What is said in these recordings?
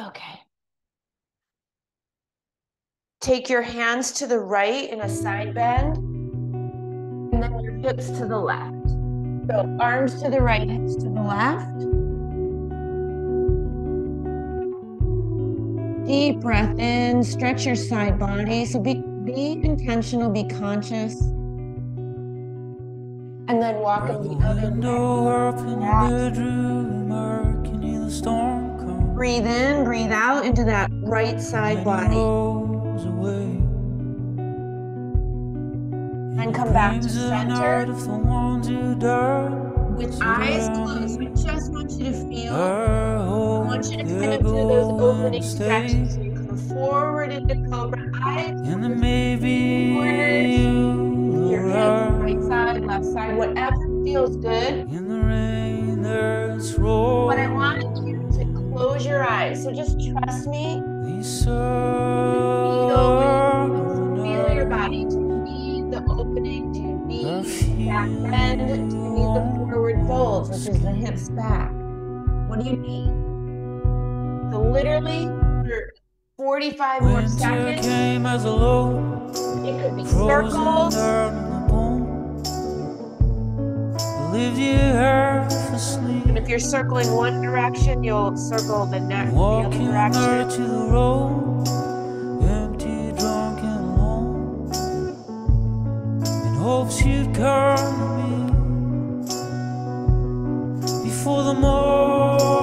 Okay. Take your hands to the right in a side bend, and then your hips to the left. So arms to the right, hips to the left. Deep breath in, stretch your side body. So be, be intentional, be conscious. And then walk in the other way. Breathe in, breathe out into that right side body. And come back to center. With eyes closed, we just want you to feel. I want you to kind of do those opening stretches. So you come forward into cobra. Eyes And then maybe corners, you your hips, right side, left side, whatever feels good. In the rain, there's roar. But I want close your eyes. So just trust me. Feel, feel your body to need the opening, to need that bend, to need the forward folds, which is the hips back. What do you need? So literally for 45 more seconds, came as a low, it could be circles, Believed you and if you're circling one direction, you'll circle the next the other direction. to the road, empty, drunk, and alone. In hopes you'd come to me before the morning.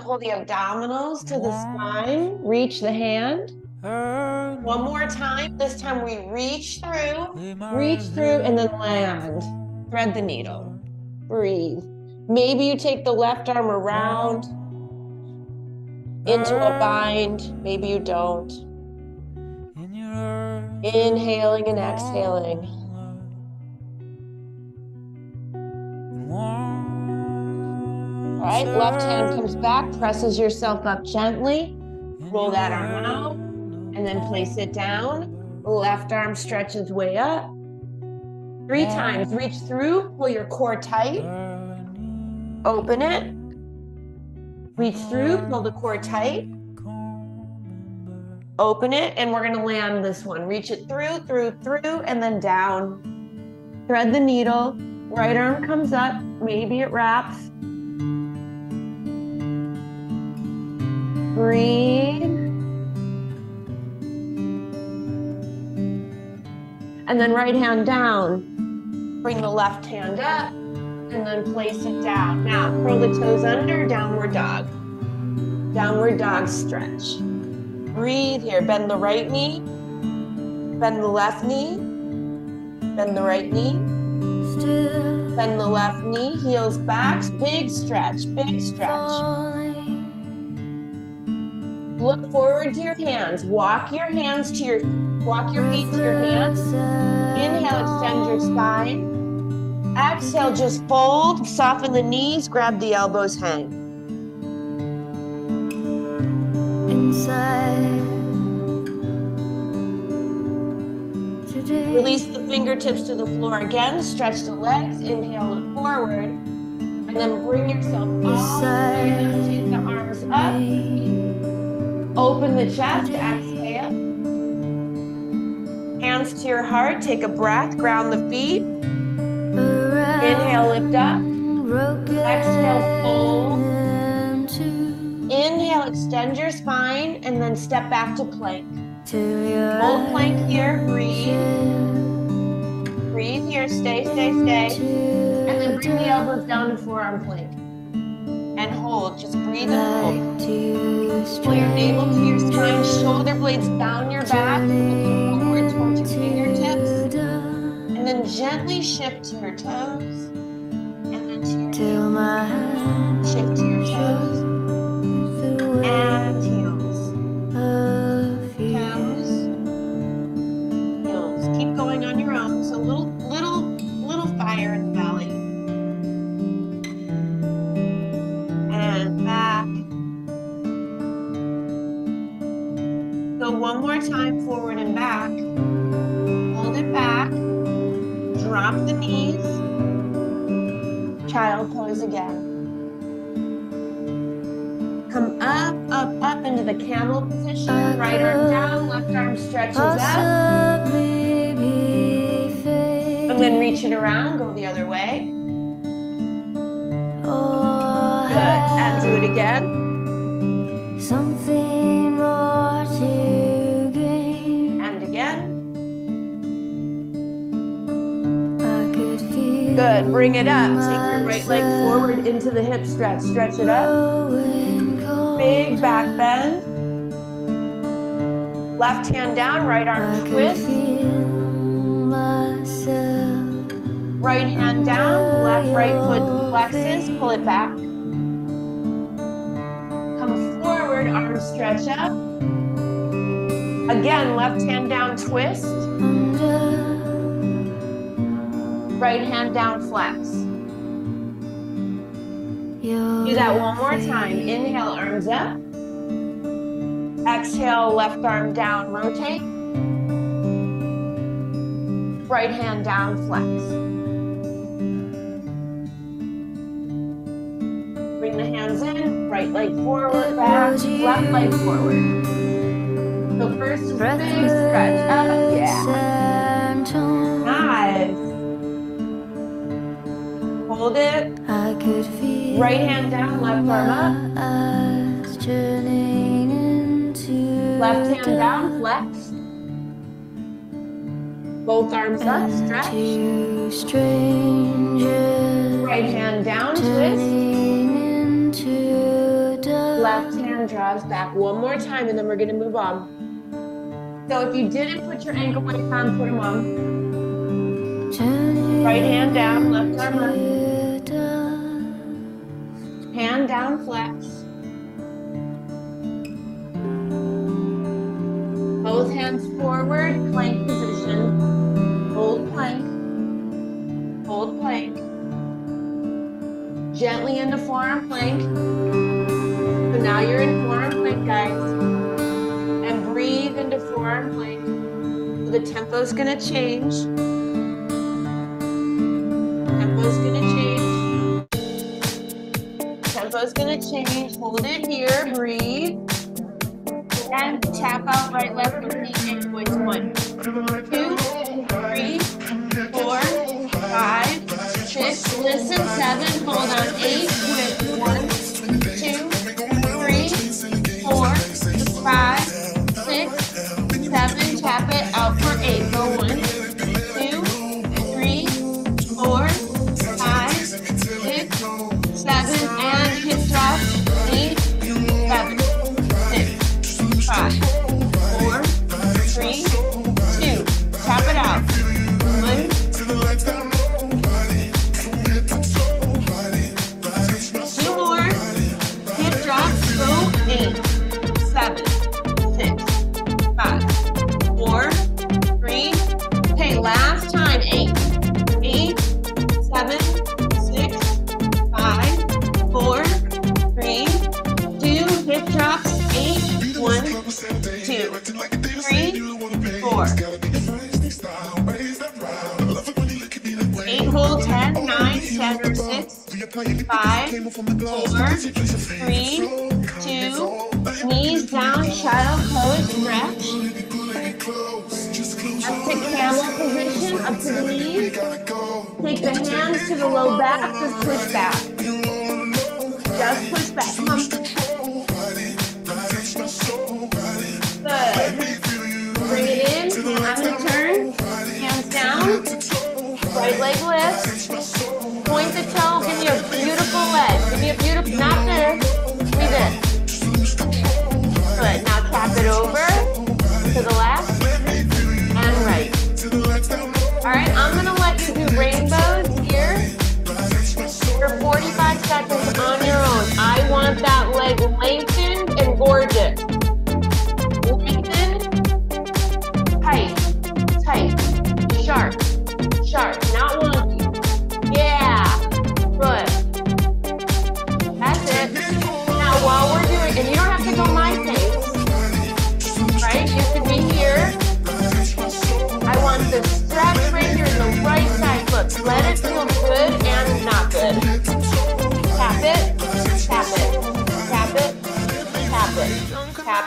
Pull the abdominals to the spine. Reach the hand. One more time. This time we reach through, reach through, and then land. Thread the needle. Breathe. Maybe you take the left arm around into a bind. Maybe you don't. Inhaling and exhaling. Right, left hand comes back, presses yourself up gently. Roll that arm out, and then place it down. Left arm stretches way up. Three times. Reach through, pull your core tight. Open it. Reach through, pull the core tight. Open it, and we're gonna land this one. Reach it through, through, through, and then down. Thread the needle. Right arm comes up. Maybe it wraps. Breathe. And then right hand down. Bring the left hand up and then place it down. Now curl the toes under, downward dog. Downward dog stretch. Breathe here. Bend the right knee. Bend the left knee. Bend the right knee. Bend the left knee. Heels back. Big stretch. Big stretch. Look forward to your hands. Walk your hands to your walk your feet to your hands. Inhale, extend your spine. Exhale, just fold, soften the knees, grab the elbows, hang. Release the fingertips to the floor again. Stretch the legs. Inhale, look forward. And then bring yourself all the way up. Take the arms up. Open the chest. Exhale. hands to your heart. Take a breath. Ground the feet. Inhale, lift up. Exhale, fold. Inhale, extend your spine, and then step back to plank. Hold plank here. Breathe. Breathe here. Stay, stay, stay. And then bring the elbows down to forearm plank. And hold. Just breathe and hold. Pull your navel to your spine, shoulder blades down your back, looking forward towards your fingertips. And then gently shift to your toes. And then to your hands shift to Bring it up. Take your right leg forward into the hip stretch. Stretch it up. Big back bend. Left hand down, right arm twist. Right hand down, left right foot flexes. Pull it back. Come forward, arm stretch up. Again, left hand down, twist. Right hand down, flex. Do that one more time. Inhale, arms up. Exhale, left arm down, rotate. Right hand down, flex. Bring the hands in, right leg forward, back, left leg forward. So first is big stretch up, yeah. Nice. Hold it, I could feel right hand down, left arm up. Left hand down, flex. Both arms up, stretch. Right hand down, twist. into. Left hand draws back one more time, and then we're gonna move on. So if you didn't put your ankle weights on, put them on. Right hand down, left arm up. Hand down, flex. Both hands forward, plank position. Hold plank. Hold plank. Gently into forearm plank. So now you're in forearm plank, guys. And breathe into forearm plank. So the tempo's gonna change. Tempo's gonna change. Tempo's gonna change. Hold it here. Breathe. And tap out right, left, repeat ankle weights. One, two, three, four, five, six. Listen, seven. Hold on. Eight. With one, two, three, four, five, seven,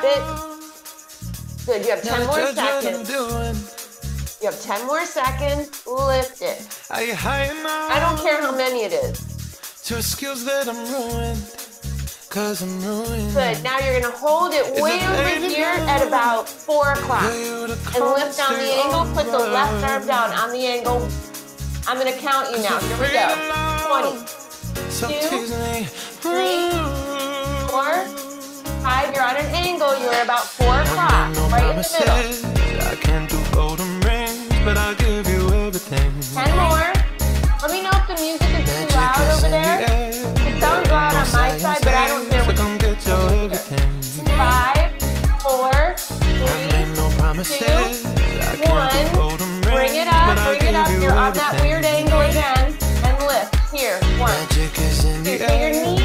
it. Good, you have 10 more seconds. You have 10 more seconds. Lift it. I don't care how many it is. To skills that I'm ruined. Cause I'm ruined. Good, now you're gonna hold it way over here at about 4 o'clock. And lift on the angle, put the left arm down on the angle. I'm gonna count you now. Here we go. 20, So two, three, four, five. You're on an angle. You're about 4 o'clock, right in the middle. I can't do golden rings, but I'll give you everything. 10 more. Let me know if the music is too loud over there. It sounds loud on my side, but I don't care what come get your everything. Five, four, three, made no promises. I can't one. do golden rings, Bring it up, bring it up. you You're on that weird angle again. And lift. Here, one. Here, so your air.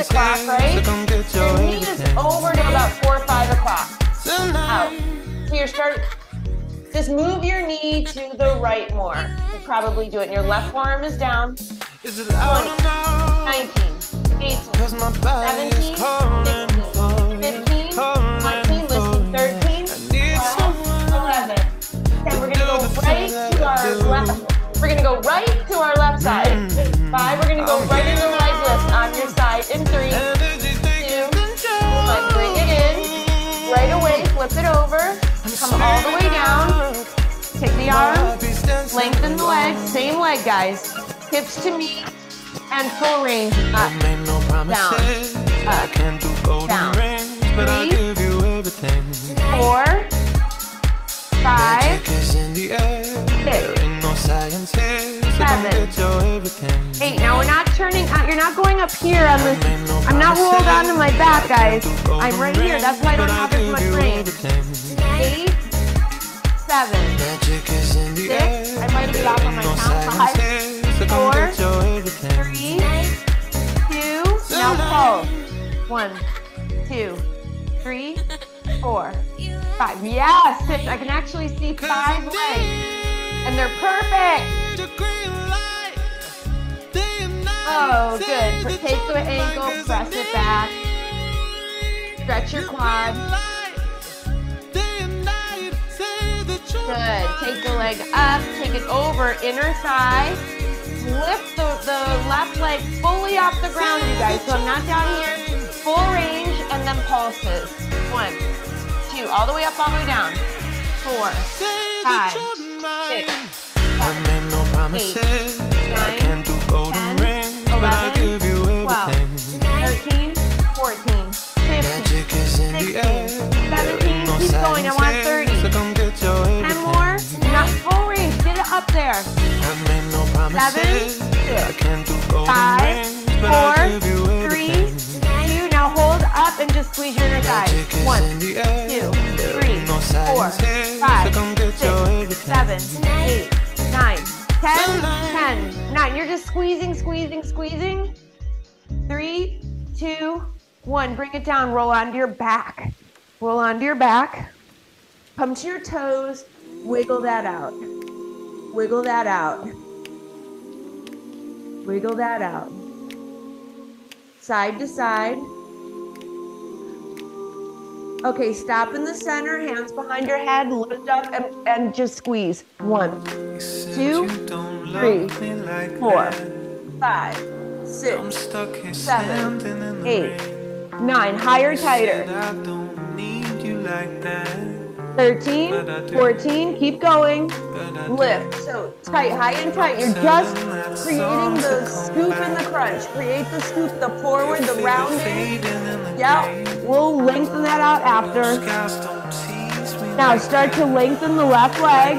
O'clock, right? Your Your knee is over to about four or five o'clock. Out. Oh. So you're starting. Just move your knee to the right more. You probably do it. And your left arm is down. Is it loud enough? 19, 18, my body 17, is 16, 15, 14, listen, 13, 12, 11. Then we're gonna go right to our left. We're gonna go right to our left side. Five. We're gonna go right into In three, taking control. one. Bring it in. Right away. Flip it over. Come all the way down. Take the arm. Lengthen the leg. Same leg, guys. Hips to knee and full range. Up. I up, down. Three. Magic Seven. Eight. Now we're not turning out. You're not going up here on this. I'm not rolled onto my back, guys. I'm right here. That's why I don't have as much range. Eight. Seven. Six. I might been off on my count. Five, four. Three. Two. Now pulse. One. Two. Three. Four. Five. Yes. Six. I can actually see five legs. And they're perfect. Oh, good. Take the ankle, press it back. Stretch your quad. Good. Take the leg up, take it over, inner thigh. Lift the, the left leg fully off the ground, you guys. So I'm not down here. Full range and then pulses. One, two, all the way up, all the way down. Four, five, mine. I made no promises. I can't do golden rings, but I give you everything. 13, 14, 15, Magic is in 16, the air. 17, no keep going. I want 30. So come get your 10 more. Not full rings. Get it up there. I made no promises. 7, 6, I can't do golden 5, rings, but 4, I give you everything. 3, 2. Now hold up and just squeeze your inner thighs. 1, 2 four, five, six, seven, eight, nine, ten, ten. Nine. You're just squeezing, squeezing, squeezing. Three, two, one. Bring it down. Roll onto your back. Roll onto your back. Come to your toes. Wiggle that out. Wiggle that out. Wiggle that out. Side to side. Okay, stop in the center, hands behind your head, lift up and, and just squeeze. One, two, three, four, five, six, seven, eight, nine. Higher, tighter. 13, 14, keep going. Lift. So tight, high and tight. You're just creating the scoop and the crunch. Create the scoop, the forward, the rounding. Yep. We'll lengthen that out after. Now start to lengthen the left leg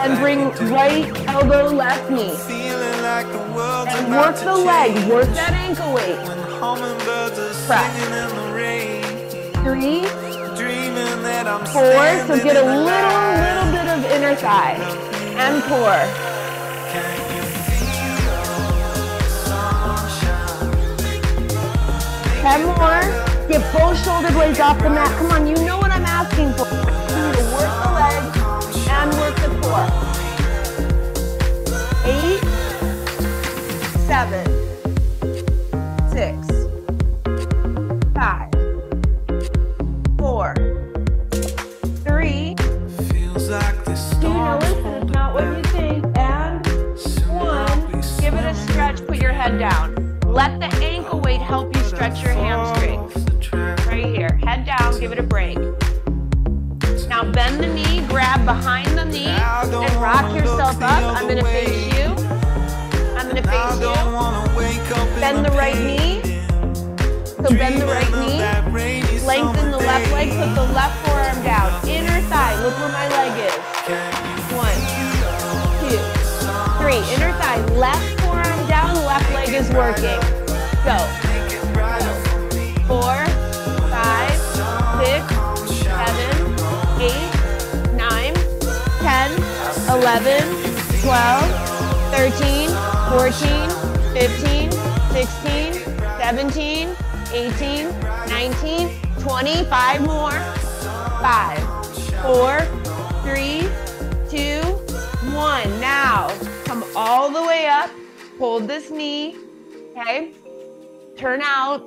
and bring right elbow, left knee. And work the leg, work that ankle weight. Press. Three, four, so get a little, little bit of inner thigh. And four. Ten more. Get both shoulder blades off the mat. Come on, you know what I'm asking for. You need to work the leg and work the core. Eight, seven, six, five, stretch, put your head down. Let the ankle weight help you stretch your hamstrings. Right here, head down, give it a break. Now bend the knee, grab behind the knee, and rock yourself up. I'm gonna face you. I'm gonna face you. Bend the right knee. So bend the right knee. Lengthen the left leg, put the left forearm down. Inner thigh, look where my leg is. One, two, three. Inner thigh, left left leg is working. Go. Four, five, six, seven, eight, nine, ten, eleven, twelve, thirteen, fourteen, fifteen, sixteen, seventeen, eighteen, nineteen, twenty. Five more. Five, four, three, two, one. Now, come all the way up. Hold this knee. Okay. Turn out.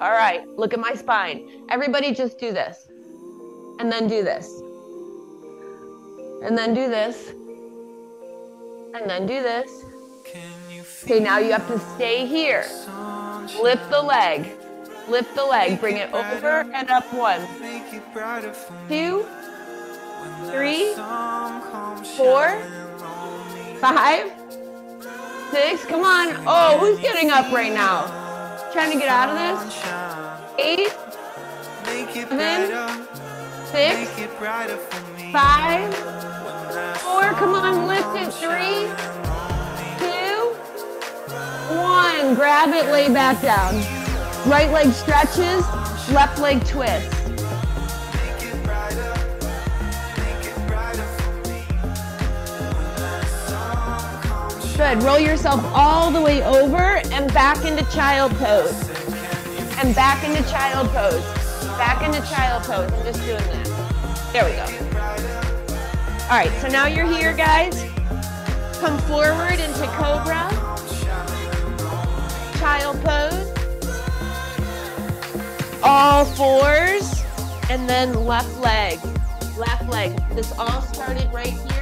All right. Look at my spine. Everybody just do this. And then do this. And then do this. And then do this. Okay, now you have to stay here. Lift the leg. Lift the leg. Bring it over and up. One, two, three, four, five, six. Come on. Oh, who's getting up right now? Trying to get out of this? Eight, seven, six, five, four. Come on, lift it. Three, two, one. Grab it, lay back down. Right leg stretches, left leg twists. Good. Roll yourself all the way over and back into child pose. And back into child pose. Back into child pose. I'm just doing that. There we go. All right, so now you're here, guys. Come forward into cobra. Child pose. All fours. And then left leg. Left leg. This all started right here.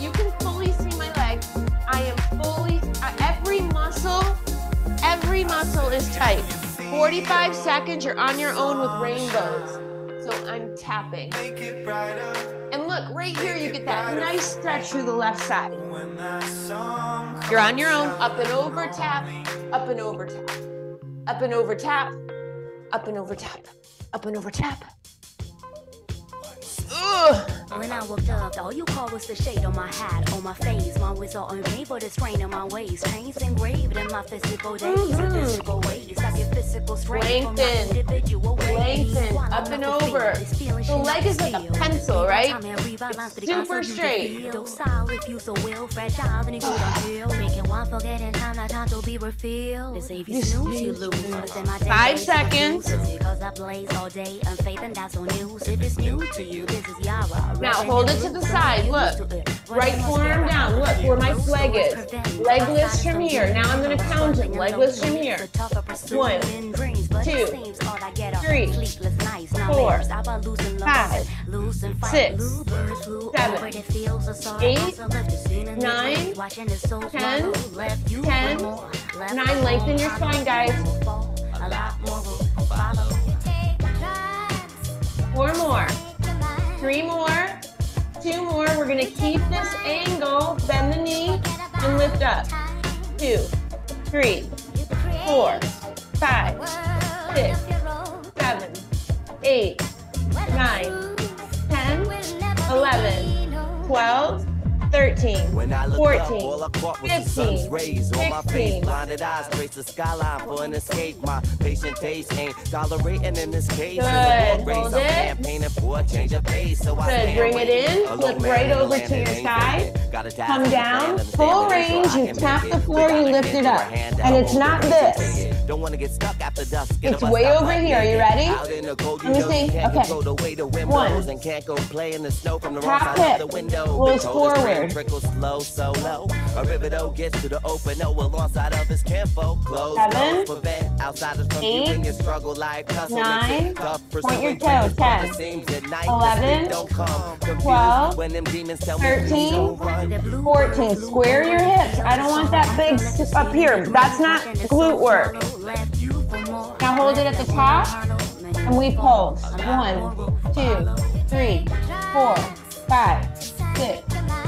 You can fully see my legs. I am fully, every muscle, every muscle is tight. 45 seconds, you're on your own with rainbows. So I'm tapping. And look, right here, you get that nice stretch through the left side. You're on your own, up and over tap, up and over tap, up and over tap, up and over tap, up and over tap. Ugh. When I woke up, all you called was the shade on my hat, on my face. My words are unable to strain on my ways. Chains engraved in my physical days, mm-hmm. and physical ways. I get physical strength Lengthen. Lengthen. Up and over. The leg is like a pencil, right? time I rebalance It's super straight. feel. Docile if you so will, fragile then you good until making one forget in time, not time to be refilled. Say if you snooze, you lose. you But then my day Five seconds. confused, 'cause I blaze all day. Unfaith and that's on news. If it's new to you, this. Now hold it to the side. Look. Right forearm down. Look where my leg is. Legless from here. Now I'm gonna count it. Legless from here. One, two, three, four, five, six, seven, eight, nine, ten, ten, nine. Lengthen your spine, guys. Four more. Three more. Two more. We're gonna keep this angle. Bend the knee and lift up. Two, three, four, five, six, seven, eight, nine, ten, eleven, twelve. 13, When I looked 14, up, all I caught was the sun's 15, rays on my 16. face. Blinded eyes trace the skyline for an escape. My patient taste ain't tolerating in this case. Good. In the war race, Hold it. campaigning for a change of pace. So Good. Bring it in. Flip right over to your side. faking. Gotta die Come down. Full range. You tap the floor, you lift it up. And it's not this. Reins and take it. Don't wanna get stuck after dusk. Get It's way over like here. You naked. ready? Out in the cold, you Let me see. you can't Okay. the way the wind One. blows and can't go play in the snow from the wrong Top side hip. of the window. Rolls Been told this forward. Trickles slow, so low. A river though gets to the open, oh, alongside of his kinfolk. Close Seven. doors prevent outsiders from Eight. viewing your struggle like hustle. Nine. Makes it tough Point your pursuing toe. dreams, but Ten. it night Eleven. don't come. Twelve. When them demons tell me Thirteen. please 14. Square your hips. I don't want that big up here. That's not glute work. Now hold it at the top and we pulse. One, two, three, four, five, six,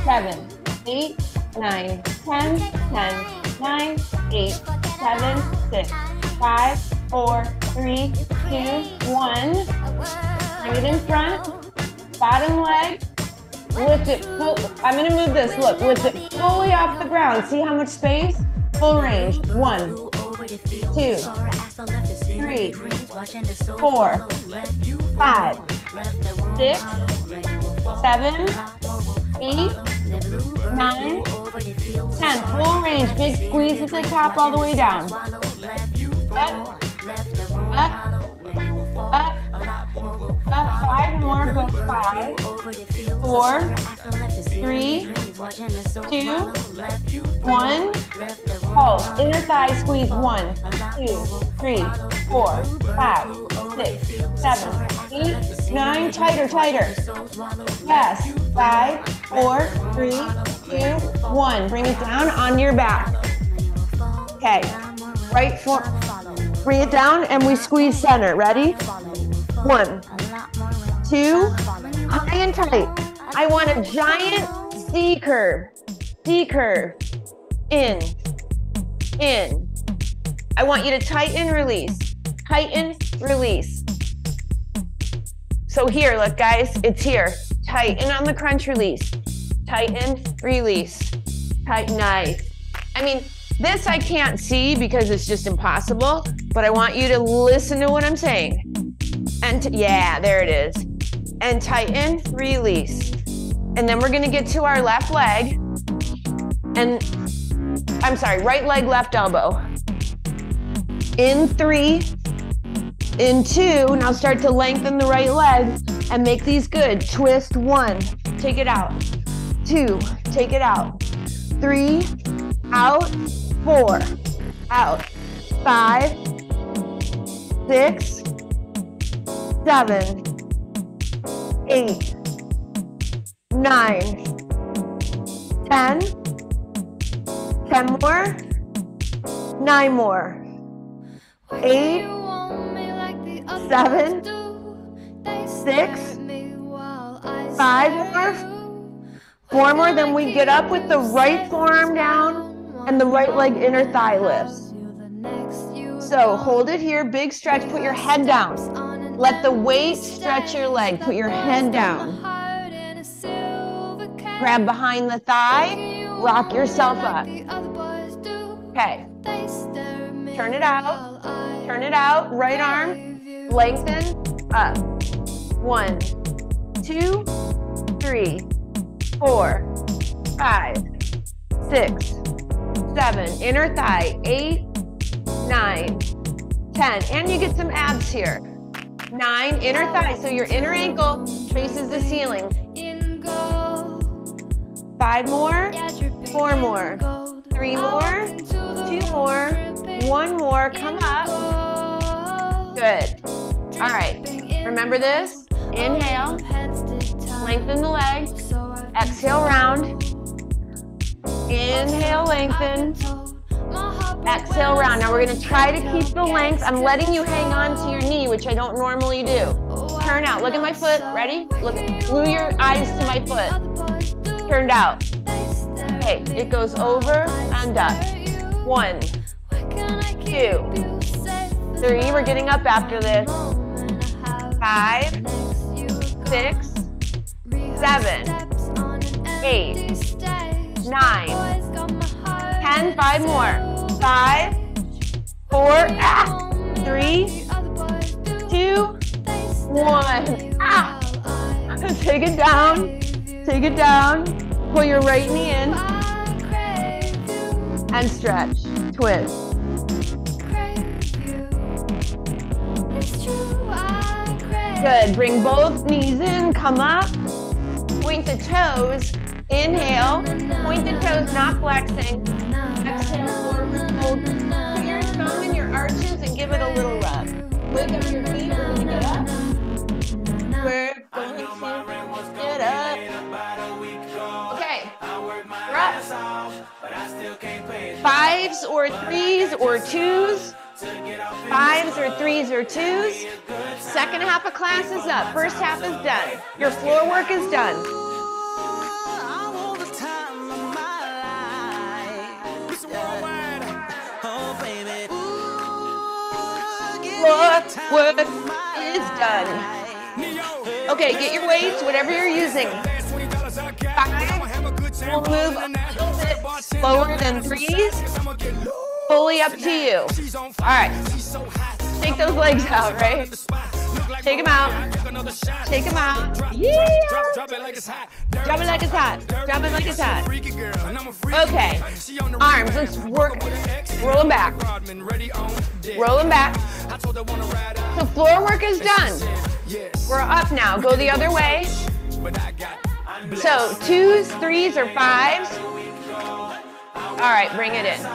seven, eight, nine, ten, ten, nine, eight, seven, six, five, four, three, two, one. Bring it in front. Bottom leg. Lift it. I'm gonna move this. Look, lift it fully off the ground. See how much space? Full range. One, two, three, four, five, six, seven, eight, nine, ten. Full range. Big squeeze at the top all the way down. Up, up, up, up. Five more. Go five, four, three, two, one. Hold. Inner thigh squeeze. One, two, three, four, five, six, seven, eight, nine. Tighter, tighter. Yes. Five, four, three, two, one. Bring it down onto your back. Okay. Right foot. Bring it down and we squeeze center. Ready? One, two, high and tight. I want a giant C curve. C curve. In. In. I want you to tighten, release. Tighten, release. So here, look, guys, it's here. Tighten on the crunch release. Tighten, release. tighten, nice. I mean, this I can't see because it's just impossible, but I want you to listen to what I'm saying. And t- yeah, there it is. And tighten, release. And then we're gonna get to our left leg. And I'm sorry, right leg, left elbow. In three, in two, now start to lengthen the right leg and make these good. Twist one, take it out. Two, take it out. Three, out. Four, out. Five, six, seven, eight, nine, ten, ten more, nine more, eight, seven, six, five more, four more. Then we get up with the right forearm down and the right leg inner thigh lifts. So hold it here, big stretch, put your head down. Let the weight stretch your leg, put your head down. Grab behind the thigh, rock yourself up. Okay, turn it out, turn it out, right arm, lengthen, up. One, two, three, four, five, six, seven, inner thigh, eight, nine, ten. And you get some abs here. nine, inner thigh. So your inner ankle faces the ceiling. Five more, four more, three more, two more, one more. Come up. Good. All right. Remember this. Inhale. Lengthen the leg. Exhale, round. Inhale, lengthen. Exhale, round. Now we're going to try to keep the length. I'm letting you hang on to your knee, which I don't normally do. Turn out. Look at my foot. Ready? Look. Glue your eyes to my foot. Turned out. Okay, it goes over and up. One, two, three. We're getting up after this. Five, six, seven, eight, nine, ten. Five more. Five, four, ah, three, two, one. Ah. Take it down. Take it down. Pull your right knee in and stretch. Twist. Good. Bring both knees in. Come up. Point the toes. Inhale. Point the toes, not flexing. Exhale, forward fold. Put your thumb in your arches and give it a little rub. Up your Fives or threes or twos. Fives or threes or twos. Second half of class is up. First half is done. Your floor work is done. Floor work is done. Okay, get your weights, whatever you're using. Fives will move slower than threes. Fully up to you. All right. Take those legs out, right? Take them out. Take them out. Yeah. Drop it like it's hot. Drop it like it's hot. Drop it like it's hot. Okay. Arms. Let's work. Roll them back. Roll them back. So floor work is done. We're up now. Go the other way. So twos, threes, or fives. All right, bring it in.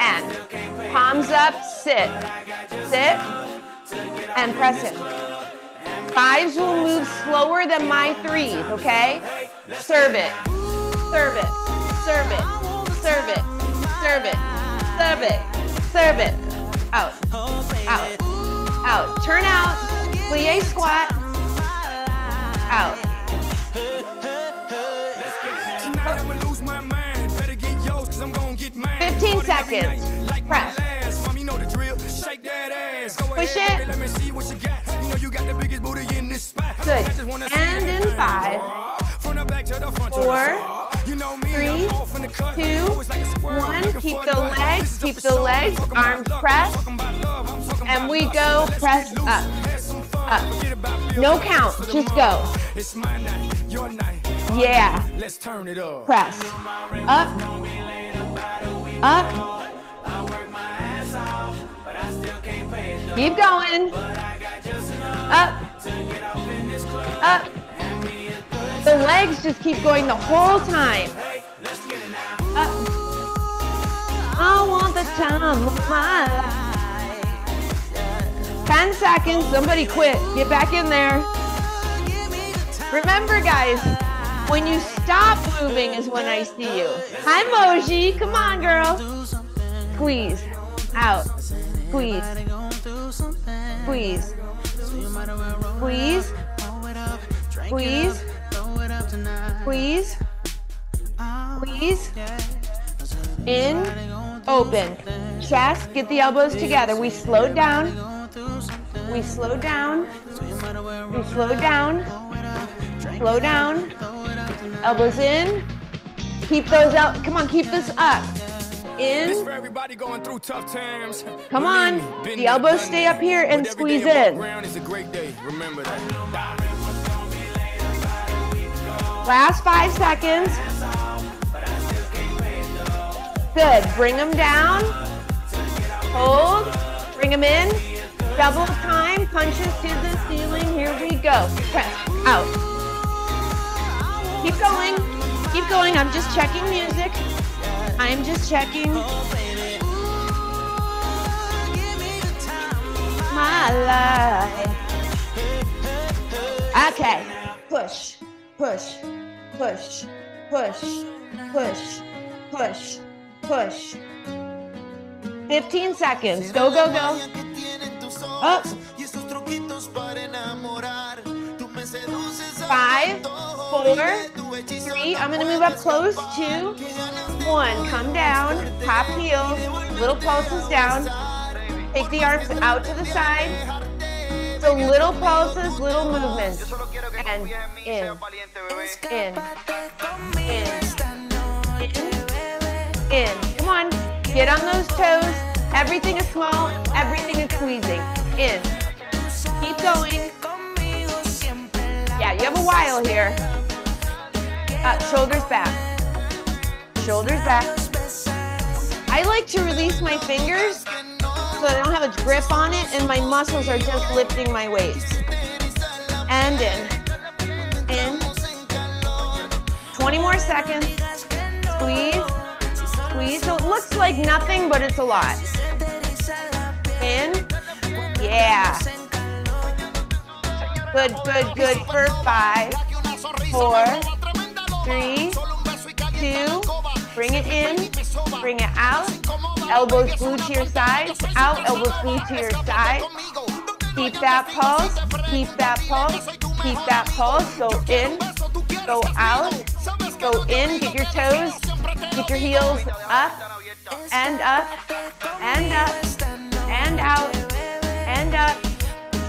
And palms up, sit. Sit and press it. Fives will move slower than my threes, okay? Serve it. Serve it. Serve it. Serve it. Serve it. Serve it. Serve it. Out. Out. Out. Turn out. Plie squat. Out. Seconds. Press. Push it. Good. And in five, four, three, two, one. Keep the legs, keep the legs, arms pressed. And we go press up. Up. No count, just go. Yeah. Press. Up. Up. Keep going. Up. Up. The legs just keep going the whole time. Up. I want the time of my life. 10 seconds. Somebody quit. Get back in there. Remember, guys, when you stop moving is when I see you. Hi, Moji. Come on, girl. Squeeze. Out. Squeeze. Squeeze. Squeeze. Squeeze. Squeeze. Squeeze. In. Open. Chest. Get the elbows together. We slowed down. We slowed down. We slowed down. Slow down. Elbows in. Keep those out. Come on, keep this up. In. Come on. The elbows stay up here and squeeze in. Last five seconds. Good. Bring them down. Hold. Bring them in. Double time. Punches to the ceiling. Here we go. Press out. Keep going. Keep going. I'm just checking music. I'm just checking my life. Okay. Push, push, push, push, push, push, push. 15 seconds. Go, go, go. Up. Five, four, three. I'm gonna move up close. Two, one. Come down. Top heels, Little pulses down. Take the arms out to the side. So little pulses, little movements. And in, in, in, in. Come on. Get on those toes. Everything is small. Everything is squeezing. In. Keep going. You have a while here. Up, shoulders back. Shoulders back. I like to release my fingers so I don't have a grip on it and my muscles are just lifting my weight. And in. In. 20 more seconds. Squeeze. Squeeze. So it looks like nothing, but it's a lot. In. Yeah. Good, good, good for five, four, three, two, bring it in, bring it out, elbows glued to your sides, out, elbows glued to your side. Keep that pulse, keep that pulse, keep that pulse. Go in, go out, go in, get your toes, get your heels up, and up, and up, and out, and up.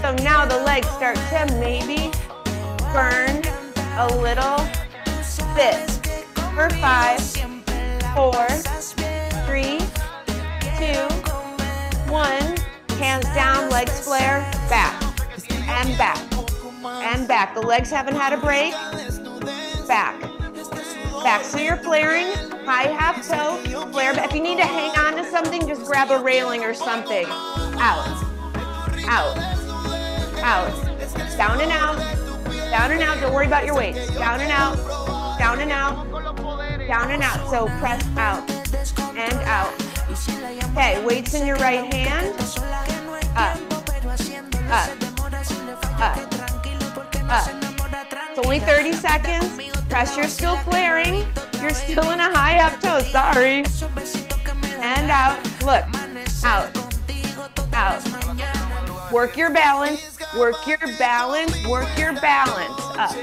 So now the legs start to maybe burn a little bit. For five, four, three, two, one. Hands down, legs flare, back, and back, and back. The legs haven't had a break. Back, back. So you're flaring, high half toe, flare back. If you need to hang on to something, just grab a railing or something. Out, out, out, down and out, down and out. Don't worry about your weight. Down and out, down and out, down and out. So press out and out. Okay, weights in your right hand. Up, up, up. It's only 30 seconds. Pressure's still flaring. You're still in a high up toe. Sorry. And out. Look. Out. Out. Work your balance. Work your balance. Work your balance. Up.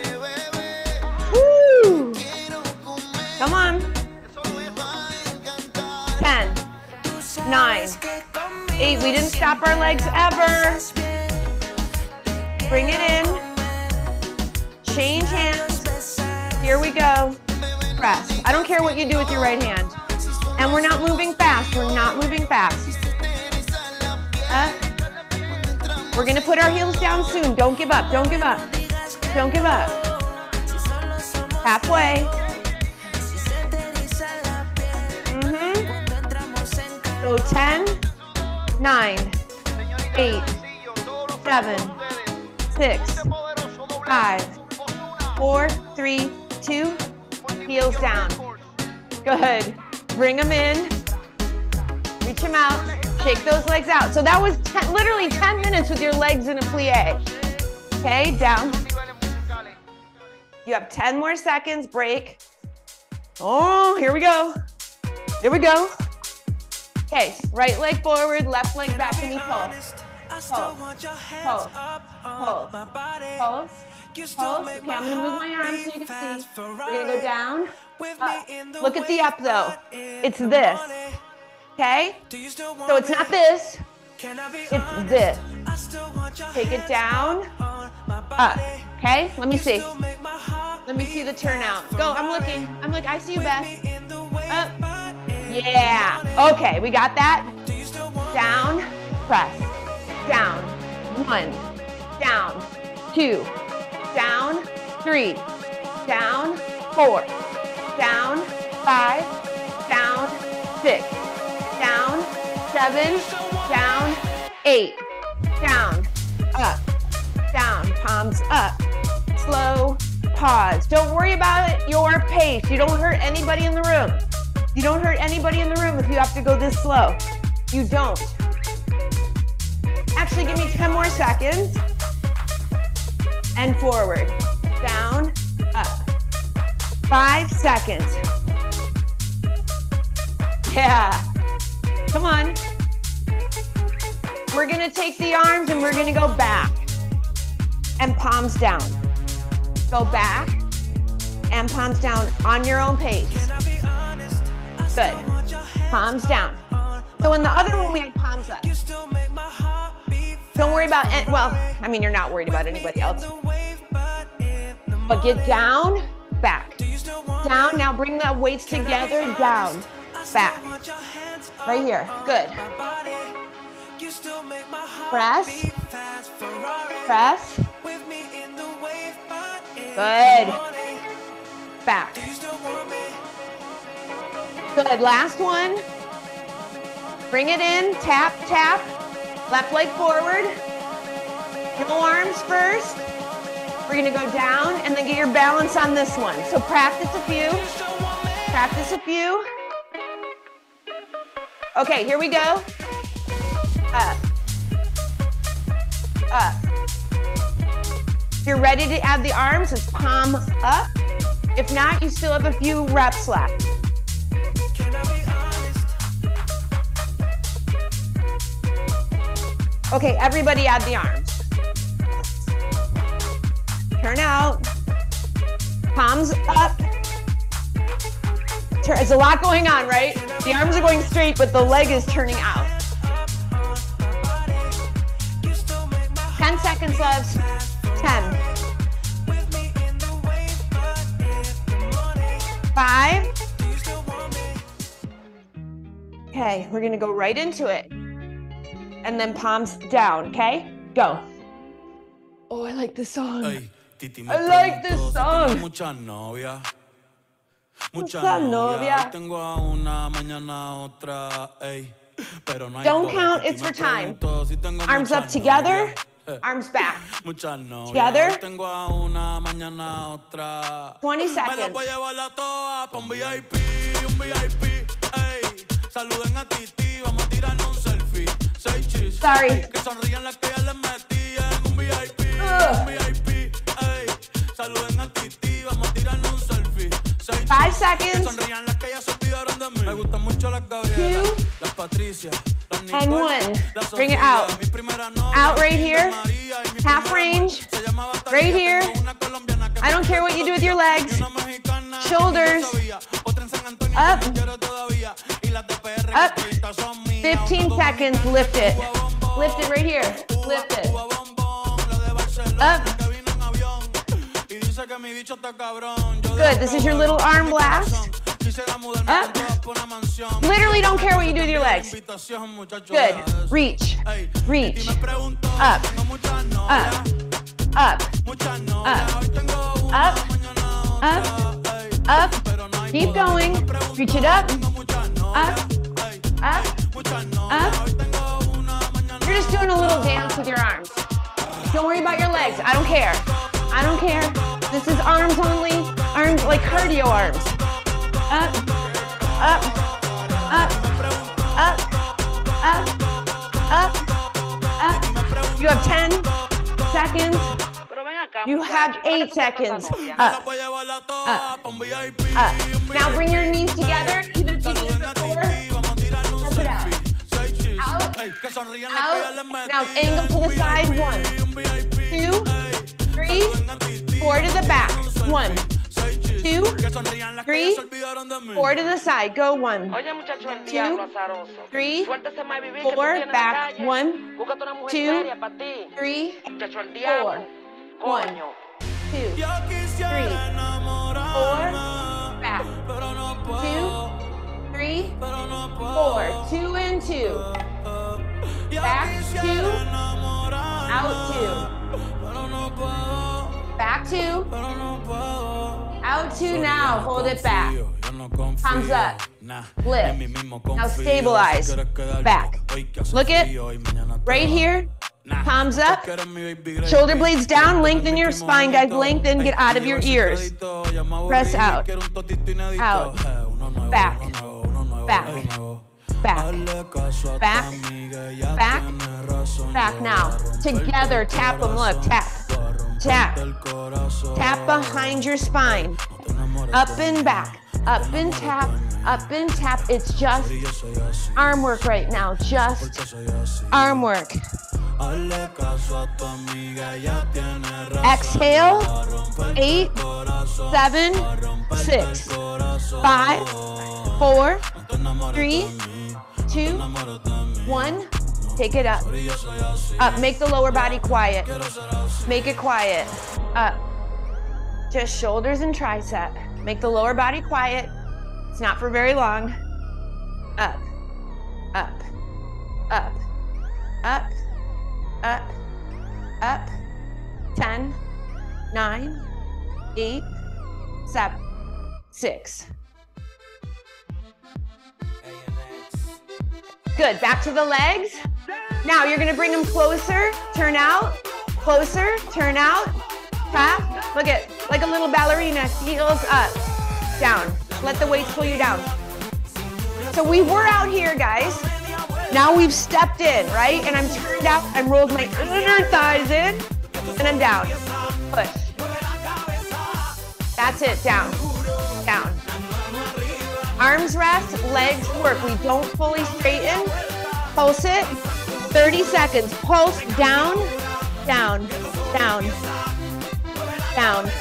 Woo! Come on. 10, 9, 8. We didn't stop our legs ever. Bring it in. Change hands. Here we go. Press. I don't care what you do with your right hand. And we're not moving fast. We're not moving fast. Up. We're to put our heels down soon. Don't give up. Don't give up. Don't give up. Halfway. Mm-hmm. So 10, 9, 8, 7, 6, 5, 4, 3, 2, heels down. Good. Bring them in. Reach them out. Shake those legs out. So that was ten, literally 10 minutes with your legs in a plie. Okay, down. You have 10 more seconds, break. Oh, here we go. Here we go. Okay, right leg forward, left leg back, and you pulse. Pulse, pulse, pulse, pulse, pulse. Okay, I'm gonna move my arms so you can see. We're gonna go down, up. Uh, look at the up though. It's this, okay? So it's not this, it's this. Take it down, up, okay? Let me see. Let me see the turnout. Go, I'm looking. I'm looking. I see you, Beth. Up. Yeah. Okay, we got that. Down, press. Down. One. Down. Two. Down. Three. Down. Four. Down. Five. Down. Six. Down. Seven. Down. Eight. Down. Up. Down. palms up, slow, pause. Don't worry about your pace. You don't hurt anybody in the room. You don't hurt anybody in the room if you have to go this slow. You don't. Actually, give me 10 more seconds. And forward, down, up. Five seconds. Yeah. Come on. We're gonna take the arms and we're gonna go back and palms down. Go back and palms down on your own pace. Good. Palms down. So in the other one, we had palms up. Don't worry about, it. well, I mean, you're not worried about anybody else. But get down, back. Down, now bring the weights together, down, back. Right here, good. Press, press. Good. Back. Good, last one. Bring it in, tap, tap. Left leg forward. No arms first. We're gonna go down and then get your balance on this one. So practice a few. Practice a few. Okay, here we go. Up. Up. If you're ready to add the arms, it's palm up. If not, you still have a few reps left. Okay, everybody add the arms. Turn out. Palms up. Turn, it's a lot going on, right? The arms are going straight, but the leg is turning out. 10 seconds left. 10. Five. Okay, we're gonna go right into it. And then palms down, okay? Go. Oh, I like this song. Ey, Titi me I like this preguntó si song. muchas novias. Pero no Don't count, it's for time. Arms up together. Arms back. Together. 20 seconds. Sorry. Ugh. Five seconds. sonrían las que ya se olvidaron de mí. Me gustan mucho las Gabriela, Two. las Patricia, las And one. Bring it out. Mi primera novia, Out right here. María, y mi Half range. amor se llamaba Thalía. Right here. Tengo una colombiana que I don't care what you do with your legs. y una mexicana que Shoulders. yo sabía. Otra en San Antonio Up. que me quiere todavía. Y las de PR que Up. toditas son mías. 15 seconds, lift it. Lift it right here. Lift it. Uva bombón, la de Barcelona, Up. Good, this is your little arm blast. corazón. Quisiera mudarme Up. con todas por una mansión. Literally don't care what you do with your legs. Good. Reach. Reach. Titi me preguntó, Up. tengo muchas novias, Up. Up. Hoy tengo una, Up. Up. Up. hay Keep going. Reach it up. tengo muchas novias. Ey, Up. Up. Hoy tengo una, mañana You're just doing a little dance with your arms. Don't worry about your legs. I don't care. I don't care. This is arms only. Arms like cardio arms. Up, up, up, up, up, up, up. You have 10 seconds. You have eight seconds. Up, VIP, up. Now bring your knees together. Either un Check it out. Out. Out. Now angle to the side. One, two, three, saluden a Titi, four to the back. One, seis chis. two, Que sonrían las que three, ya se olvidaron de mí. four to the side. Go one, Oye, muchacho, el Two, diablo azaroso. three, Suéltese más vivir que tú four, tienes en la back. calle. One, Búscate una mujer two, seria para ti. three, Muchacho, el diablo. four, one. Coño. two, Yo quisiera three, enamorarme, back. pero no two, puedo, three, pero no puedo. four. Two and two. Back two, out two. Back puedo. out two now. Hold it back. Palms up. Lift. Now stabilize. Back. Look it. Right here. Palms up. Shoulder blades down. Lengthen your spine, guys. Lengthen. Get out of your ears. Press out. Out. Back. Back. Back. Back. Back. Back now. Together. Tap them. Look. Tap. Tap. Tap behind your spine. Up and back. Up and tap. Up and tap. It's just arm work right now. Just arm work. Exhale. Eight, seven, six, five, four, three, two, one. Take it up. Up. Make the lower body quiet. Make it quiet. Up. Just shoulders and tricep. Make the lower body quiet. It's not for very long. Up. Up. Up. Up. Up. Up. 10, 9, 8, 7, 6. Good. Back to the legs. Now you're gonna bring them closer, turn out, closer, turn out, tap. Look at, like a little ballerina, heels up, down. Let the weights pull you down. So we were out here, guys. Now we've stepped in, right? And I'm turned out, I'm rolled my inner thighs in, and I'm down. Push. That's it, down. Arms rest, legs work. We don't fully straighten. Pulse it. 30 seconds. Pulse down, down, down, down.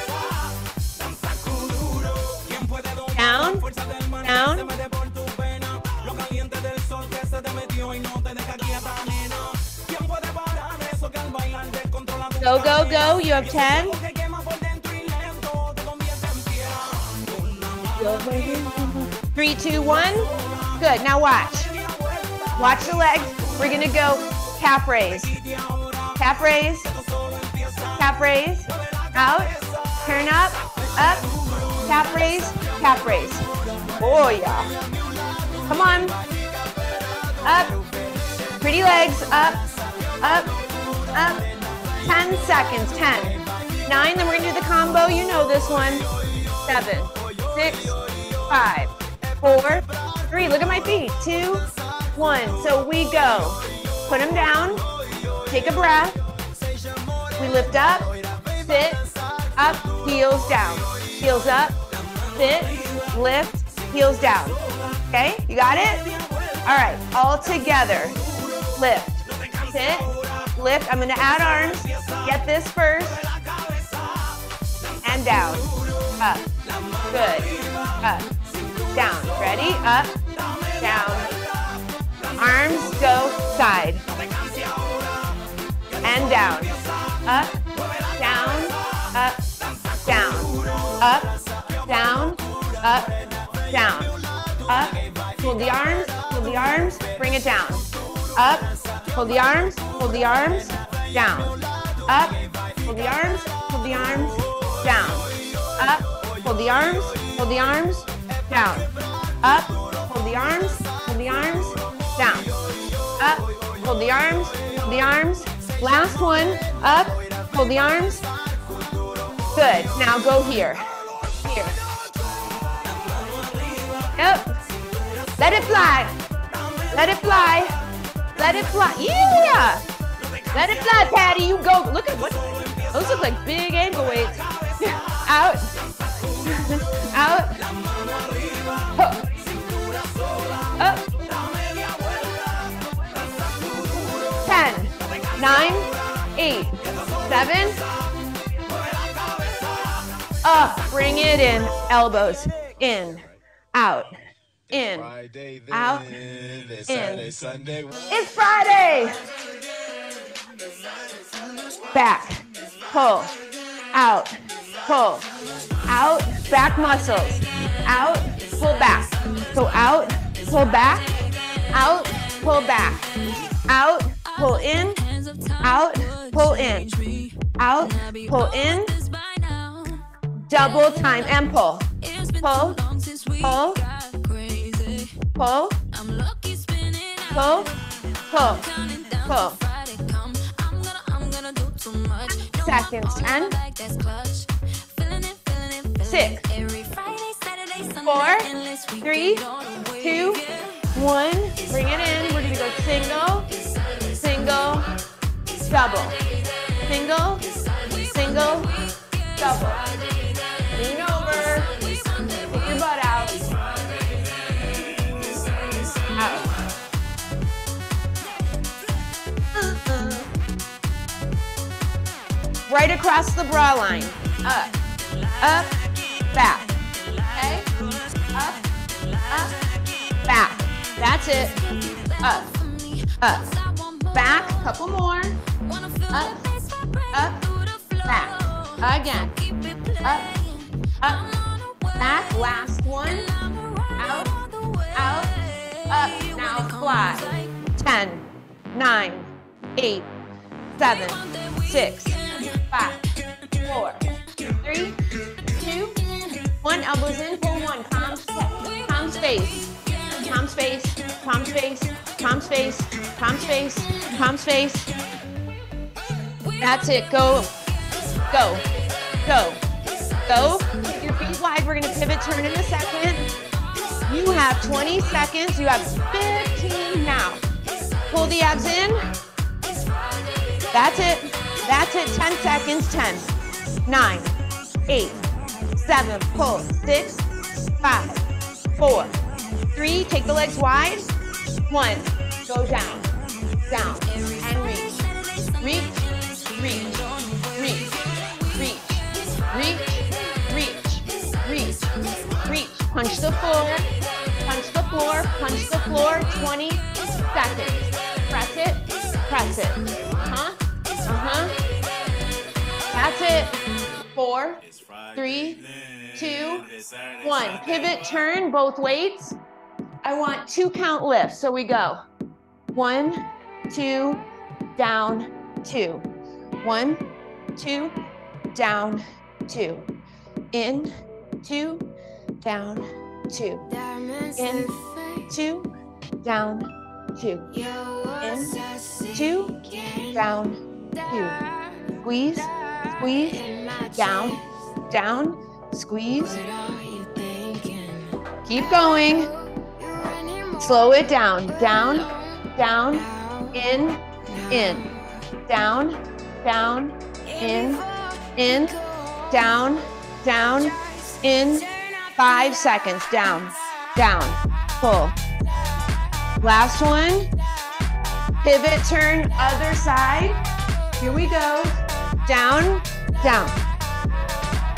Down, down. Go, go, go. You have 10. Three, two, one. Good. Now watch. Watch the legs. We're gonna go calf raise. Calf raise. Calf raise. Out. Turn up. Up. Calf raise. Calf raise. Oh yeah. Come on. Up. Pretty legs. Up. Up. Up. 10 seconds. 10. 9. Then we're gonna do the combo. You know this one. 7. 6. 5. 4. 3. Look at my feet. 2. 1. So we go. Put them down. Take a breath. We lift up. Sit. Up. Heels down. Heels up. Sit. Lift. Heels down. Okay? You got it? All right. All together. Lift. Sit. Lift. I'm going to add arms. Get this first. And down. Up. Good. Up. Down. Ready? Up. Down. Arms go side. And down. Up. Down. Up. Down. Up. Down. Up. Down. Up. Hold the arms. Hold the arms. Bring it down. Up. Hold the arms. Hold the arms. Down. Up. Hold the arms. Hold the arms. Down. Up. Hold the arms. Hold the arms. Down. Up. Hold the arms. Hold the arms. Down. Up. Hold the arms. Hold the arms. Last one. Up. Hold the arms. Good. Now go here. Here. Yep. Let it fly. Let it fly. Let it fly. Yeah. Let it fly, Patty. You go. Look at what. Those look like big ankle weights. Out. Out. Up. Ten. Nine. Eight. Seven. Up. Bring it in. Elbows. In. Out. In. Out. In. It's Friday. Back, pull, out, pull, out, back muscles, out, pull back. So out, pull back, out, pull back, out, pull in, out, pull in, out, pull in, double time and pull, pull, pull, pull, pull, pull, pull. seconds. 10, six, four, three, two, one. Bring it in. We're gonna go single, single, double, single, single, double. Lean over. Get your butt out. Out. Right across the bra line. Up, up, back. Okay? Up, up, back. That's it. Up, up, back. Couple more. Up, up, back. Again. Up, up, back. Last one. Out, out, up. Now fly. 10, 9, 8, 7, 6, 5, 4, 3, 2, 1. Elbows in, pull one. Calm, calm space. Calm space, calm space, calm space, calm space, calm space. That's it. Go, go, go, go. Keep your feet wide. We're going to pivot turn in a second. You have 20 seconds. You have 15 now. Pull the abs in. That's it. That's it. 10 seconds. 10, 9, 8, 7, pull, 6, 5, 4, 3, take the legs wide, 1, go down, down, and reach, reach, reach, reach, reach, reach, reach, reach, reach, punch the floor, punch the floor, punch the floor, 20 seconds, press it, press it, uh-huh, uh-huh, that's it, four, three, two, one. Pivot, turn, both weights. I want two count lifts. So we go one, two, down, two. One, two, down, two. In, two, down, two. In, two, down, two. In, two, down, two. Squeeze, squeeze, down, down, squeeze. Keep going. Slow it down, down, down, in, in, down, down, in, in, down, down, in. Five seconds, down, down, pull. Last one. Pivot, turn, other side. Here we go. Down, down.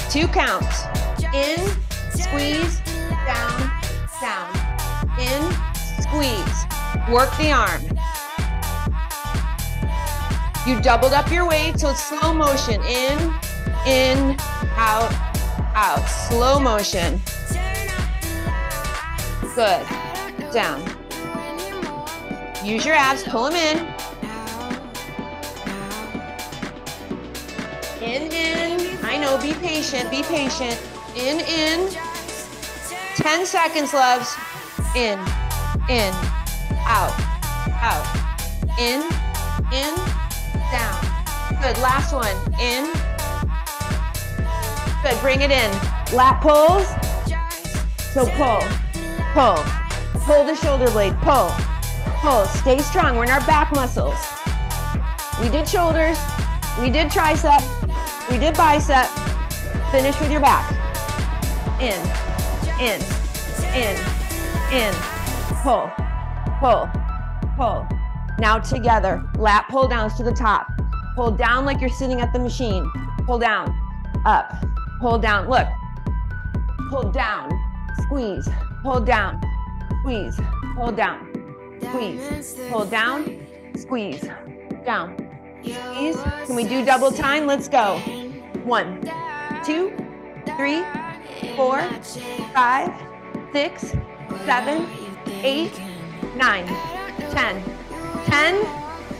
Two counts. In, squeeze, down, down. In, squeeze. Work the arm. You doubled up your weight, so it's slow motion. In, in, out, out. Slow motion. Good. Down. Use your abs, pull them in. In, in. I know, be patient, be patient. In, in. 10 seconds, loves. In, in, out, out. In, in, down. Good, last one. In. Good, bring it in. Lat pulls. So pull, pull. Pull the shoulder blade, pull, pull. Stay strong, we're in our back muscles. We did shoulders, we did tricep, we did bicep. Finish with your back. In, in, in, in. Pull, pull, pull. Now together, lat pull downs to the top. Pull down like you're sitting at the machine. Pull down, up, pull down. Look, pull down, squeeze, pull down, squeeze, pull down, squeeze, pull down, squeeze, down, squeeze. Can we do double time? Let's go. One, two, three, four, five, six, seven, eight, nine, ten. Ten,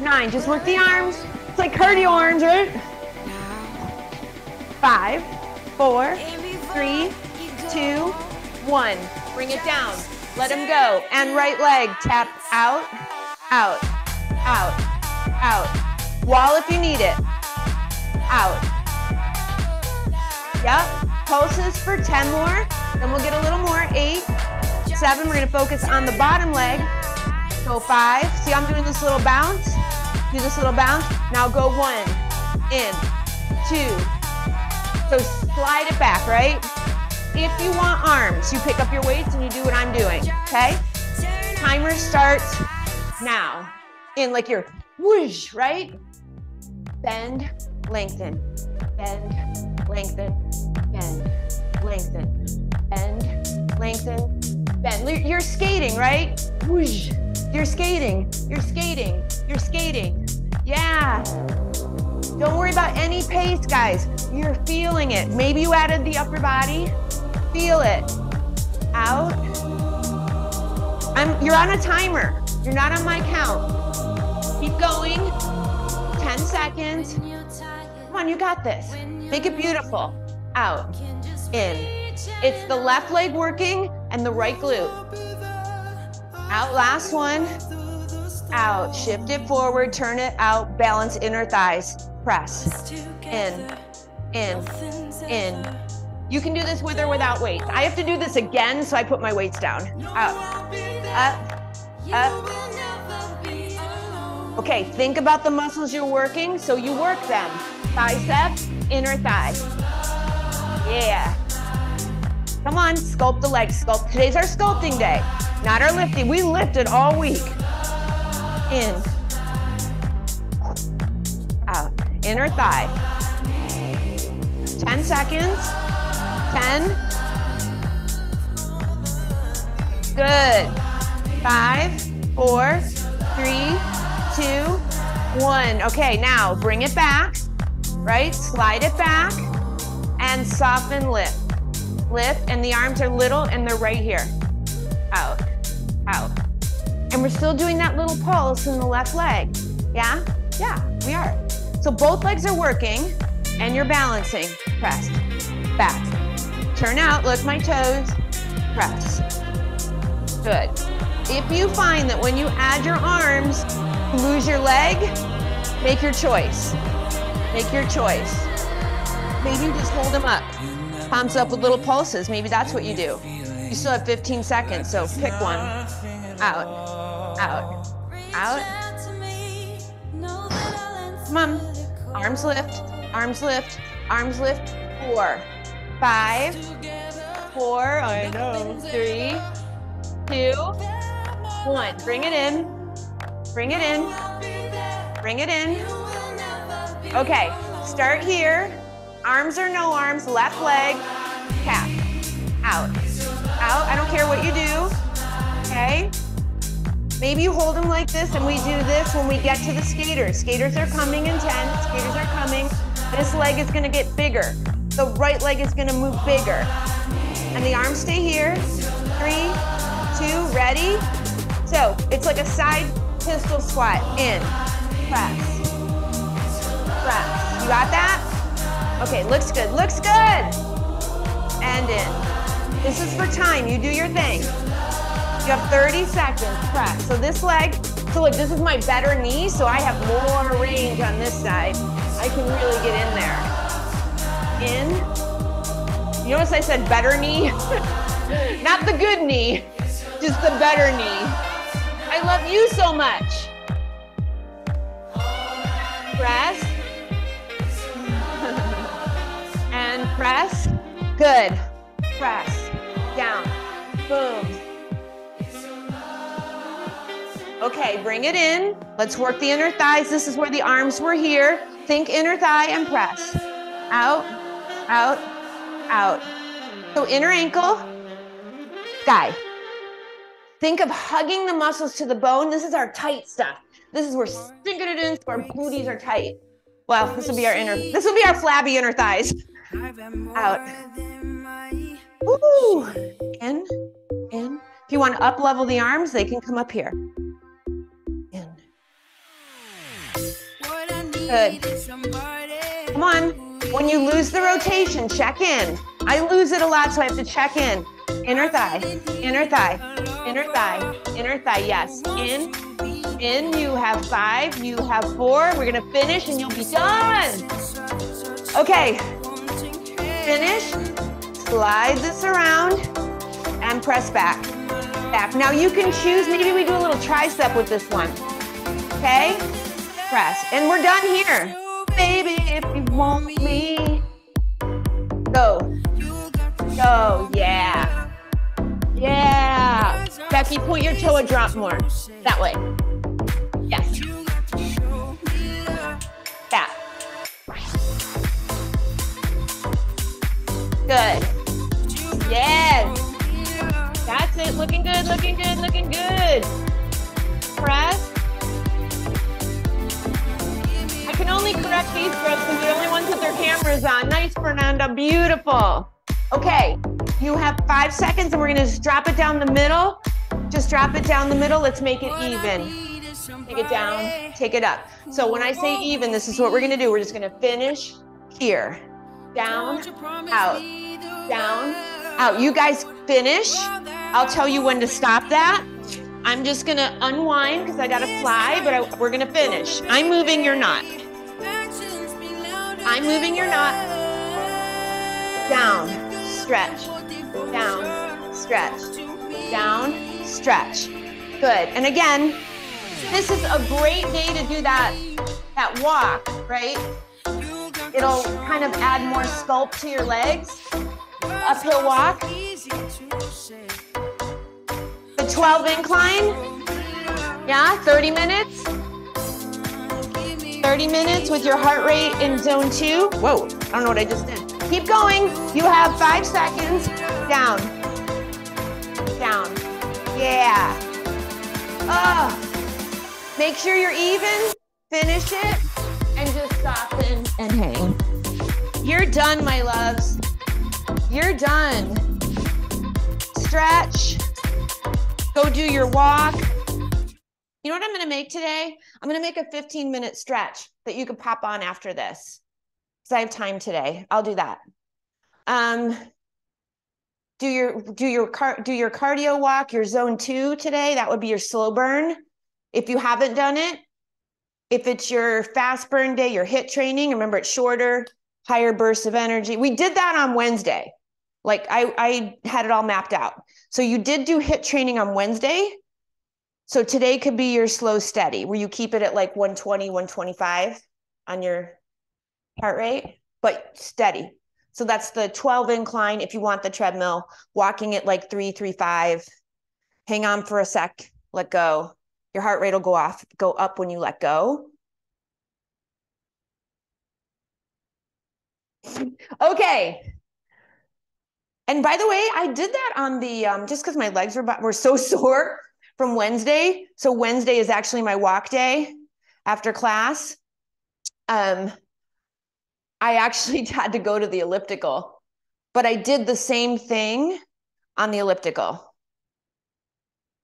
nine. Just work the arms. It's like cardio arms, right? Five, four, three, two, one. Bring it down. Let him go. And right leg. Tap out, out, out, out. Wall if you need it. out. Yep. Pulses for 10 more. Then we'll get a little more. Eight, seven. We're gonna focus on the bottom leg. Go five. See, I'm doing this little bounce. Do this little bounce. Now go one, in, two. So slide it back, right? If you want arms, you pick up your weights and you do what I'm doing, okay? Timer starts now. In like your whoosh, right? Bend, lengthen, bend, lengthen, bend, lengthen, bend, lengthen, bend. You're skating, right? Whoosh. You're skating, you're skating, you're skating. Yeah. Don't worry about any pace, guys. You're feeling it. Maybe you added the upper body. Feel it. Out. I'm, you're on a timer. You're not on my count. Keep going. 10 seconds. Come on, you got this. Make it beautiful. Out. In. It's the left leg working and the right glute. Out, last one. Out. Shift it forward, turn it out, balance inner thighs. Press. In. In. In. You can do this with or without weights. I have to do this again, so I put my weights down. Up. Up. Up. Okay, think about the muscles you're working, so you work them. Bicep, inner thigh. Yeah. Come on, sculpt the legs. Sculpt. Today's our sculpting day, not our lifting. We lifted all week. In. Out. Inner thigh. 10 seconds. 10. Good. Five, four, three, two, one. Okay, now bring it back, right? Slide it back and soften lift. Lift, and the arms are little and they're right here. Out, out. And we're still doing that little pulse in the left leg. Yeah? Yeah, we are. So both legs are working and you're balancing. Press, back. Turn out, lift my toes, press. Good. If you find that when you add your arms, lose your leg, make your choice. Make your choice. Maybe just hold them up. Palms up with little pulses. Maybe that's what you do. You still have 15 seconds, so pick one. Out, out, out. Come on. Arms lift, arms lift, arms lift. Four, five, four, I know, three, two, one. Bring it in, bring it in, bring it in. Okay, start here. Arms or no arms, left leg, tap, out, out. I don't care what you do, okay? Maybe you hold them like this and we do this when we get to the skaters. Skaters are coming in 10, skaters are coming. This leg is gonna get bigger. The right leg is gonna move bigger. And the arms stay here. Three, two, ready? So it's like a side pistol squat. In, press, press. You got that? Okay, looks good, looks good. And in. This is for time, you do your thing. You have 30 seconds, press. So this leg, so look, this is my better knee, so I have more range on this side. I can really get in there. In. You notice I said better knee? Not the good knee, just the better knee. I love you so much. Press. and press. Good. Press. Down. Boom. Okay, bring it in. Let's work the inner thighs. This is where the arms were here. Think inner thigh and press. Out, out, out. So inner ankle, guy. Think of hugging the muscles to the bone. This is our tight stuff. This is where sticking it in so our booties are tight. Well, this will be our inner, this will be our flabby inner thighs. Out. Ooh. In, in. If you want to up level the arms, they can come up here. In. Good. Come on. When you lose the rotation, check in. I lose it a lot, so I have to check in. Inner thigh, inner thigh, inner thigh, inner thigh. Yes. In, in. You have five. You have four. We're to finish and you'll be done. Okay. Finish. Slide this around and press back. Back. Now you can choose, maybe we do a little tricep with this one. Okay? Press. And we're done here. Baby, if you want me. Go. Go. Yeah. Yeah. Becky, point your toe a drop more. That way. Yes. Back. Good. Yes. That's it. Looking good, looking good, looking good. Press. I can only correct these girls because they're the only ones with their cameras on. Nice, Fernanda. Beautiful. Okay. You have five seconds and we're going to just drop it down the middle. Just drop it down the middle. Let's make it even. Take it down, take it up. So when I say even, this is what we're going to do. We're just going to finish here. Down, out, down, out. You guys finish. I'll tell you when to stop that. I'm just going to unwind because I got to fly, but I, we're going to finish. I'm moving, you're not. I'm moving, you're not. Down, stretch, down, stretch, down, stretch. Good. And again, this is a great day to do that, that walk, right? It'll kind of add more sculpt to your legs. Uphill walk. The 12 incline. Yeah, 30 minutes. 30 minutes with your heart rate in zone two. Whoa, I don't know what I just did. Keep going. You have five seconds. Down. Down. Yeah. Oh. Make sure you're even. Finish it. And just soften and hang. You're done, my loves. You're done. Stretch. Go do your walk. You know what I'm going to make today? I'm going to make a 15 minute stretch that you could pop on after this. Because I have time today. I'll do that. Um, do your do your car do your cardio walk, your zone two today. That would be your slow burn. If you haven't done it, if it's your fast burn day, your HIIT training, remember it's shorter, higher bursts of energy. We did that on Wednesday. Like I, I had it all mapped out. So you did do HIIT training on Wednesday. So today could be your slow steady where you keep it at like 120, 125 on your heart rate, but steady. So that's the 12 incline if you want the treadmill, walking at like three, three, five. Hang on for a sec, let go. Your heart rate will go off, go up when you let go. okay. And by the way, I did that on the um, just because my legs were were so sore from Wednesday. So Wednesday is actually my walk day after class. Um, I actually had to go to the elliptical, but I did the same thing on the elliptical.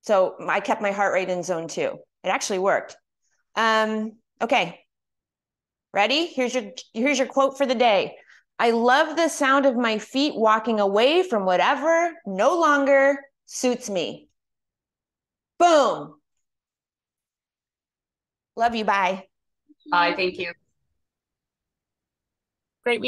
So I kept my heart rate in zone two. It actually worked. Um, okay. Ready? Here's your here's your quote for the day. I love the sound of my feet walking away from whatever no longer suits me. Boom. Love you. Bye. Bye. Thank you. Great